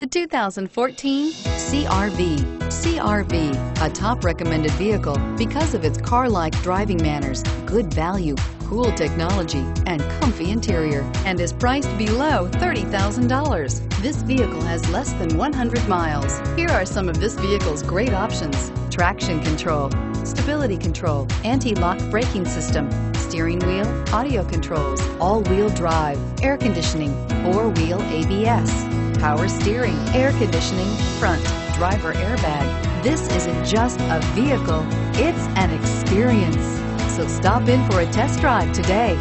The 2014 CRV. CRV, a top recommended vehicle because of its car-like driving manners, good value, cool technology, and comfy interior, and is priced below $30,000. This vehicle has less than 100 miles. Here are some of this vehicle's great options. Traction control, stability control, anti-lock braking system, steering wheel, audio controls, all-wheel drive, air conditioning, four-wheel ABS, power steering, air conditioning, front, driver airbag. This isn't just a vehicle, it's an experience. So stop in for a test drive today.